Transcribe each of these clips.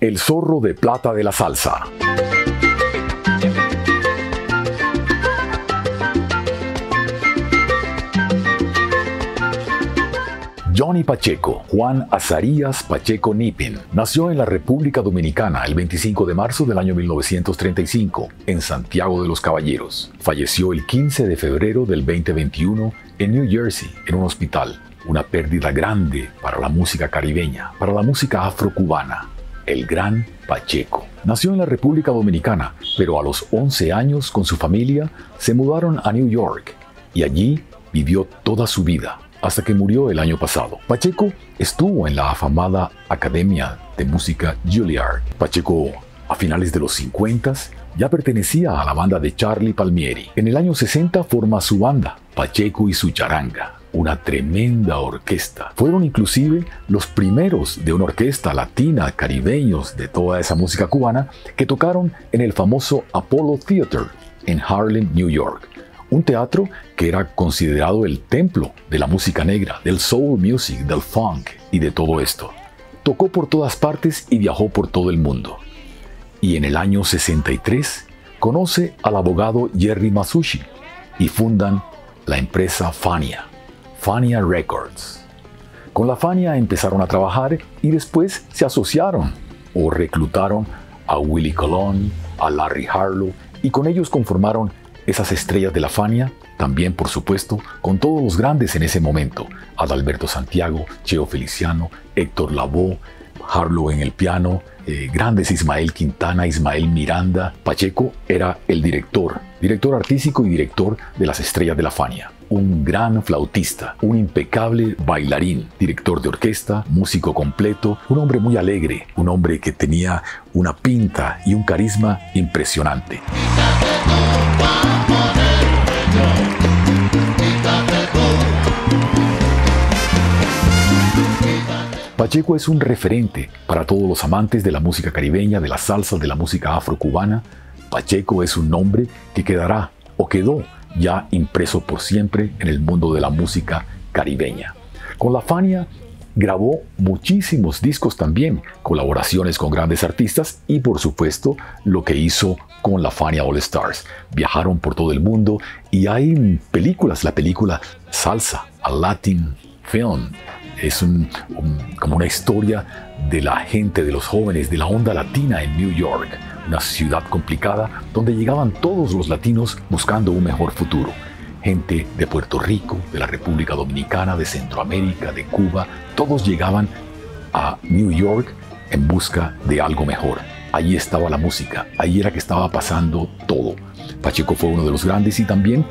el zorro de plata de la salsa. Johnny Pacheco, Juan Azarías Pacheco Nipin, nació en la República Dominicana el 25 de marzo del año 1935 en Santiago de los Caballeros. Falleció el 15 de febrero del 2021 en New Jersey, en un hospital. Una pérdida grande para la música caribeña, para la música afrocubana. El gran Pacheco. Nació en la República Dominicana, pero a los 11 años con su familia se mudaron a New York y allí vivió toda su vida hasta que murió el año pasado. Pacheco estuvo en la afamada Academia de Música Juilliard. Pacheco, a finales de los 50, ya pertenecía a la banda de Charlie Palmieri. En el año 60 forma su banda, Pacheco y su charanga, una tremenda orquesta. Fueron inclusive los primeros de una orquesta latina, caribeños de toda esa música cubana, que tocaron en el famoso Apollo Theater en Harlem, New York un teatro que era considerado el templo de la música negra, del soul music, del funk y de todo esto. Tocó por todas partes y viajó por todo el mundo. Y en el año 63 conoce al abogado Jerry Masushi y fundan la empresa Fania, Fania Records. Con la Fania empezaron a trabajar y después se asociaron o reclutaron a Willie Colon, a Larry Harlow y con ellos conformaron esas estrellas de la Fania, también por supuesto con todos los grandes en ese momento, Adalberto Santiago, Cheo Feliciano, Héctor Lavoe, Harlow en el piano, eh, grandes Ismael Quintana, Ismael Miranda. Pacheco era el director, director artístico y director de las estrellas de la Fania. Un gran flautista, un impecable bailarín, director de orquesta, músico completo, un hombre muy alegre, un hombre que tenía una pinta y un carisma impresionante. Pacheco es un referente para todos los amantes de la música caribeña, de la salsa, de la música afrocubana. Pacheco es un nombre que quedará o quedó ya impreso por siempre en el mundo de la música caribeña. Con la Fania grabó muchísimos discos también, colaboraciones con grandes artistas y por supuesto lo que hizo con la Fania All Stars. Viajaron por todo el mundo y hay películas, la película Salsa, a Latin Film, es como una historia de la gente, de los jóvenes, de la onda latina en New York, una ciudad complicada donde llegaban todos los latinos buscando un mejor futuro. Gente de Puerto Rico, de la República Dominicana, de Centroamérica, de Cuba, todos llegaban a New York en busca de algo mejor. Allí estaba la música, allí era que estaba pasando todo. Pacheco fue uno de los grandes y también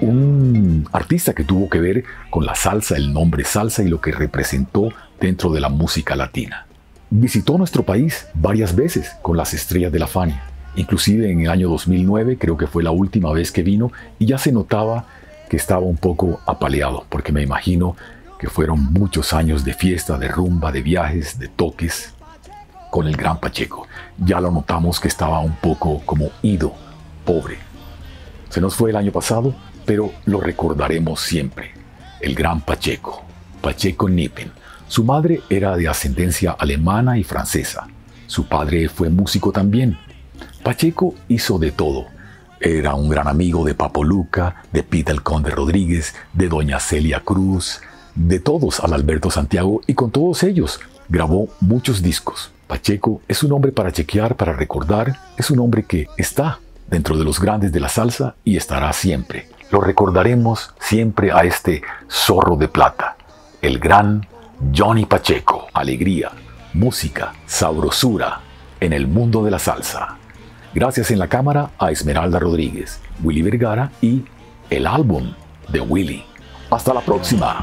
un artista que tuvo que ver con la salsa, el nombre salsa y lo que representó dentro de la música latina. Visitó nuestro país varias veces con las estrellas de la Fania. Inclusive en el año 2009 creo que fue la última vez que vino y ya se notaba que estaba un poco apaleado, porque me imagino que fueron muchos años de fiesta, de rumba, de viajes, de toques con el gran Pacheco. Ya lo notamos que estaba un poco como ido, pobre. Se nos fue el año pasado, pero lo recordaremos siempre. El gran Pacheco, Pacheco Nippen. Su madre era de ascendencia alemana y francesa. Su padre fue músico también. Pacheco hizo de todo. Era un gran amigo de Papo Luca, de Peter Conde Rodríguez, de Doña Celia Cruz, de todos al Alberto Santiago y con todos ellos grabó muchos discos. Pacheco es un hombre para chequear, para recordar, es un hombre que está dentro de los grandes de la salsa y estará siempre. Lo recordaremos siempre a este zorro de plata, el gran Johnny Pacheco. Alegría, música, sabrosura en el mundo de la salsa. Gracias en la cámara a Esmeralda Rodríguez, Willy Vergara y el álbum de Willy. Hasta la próxima.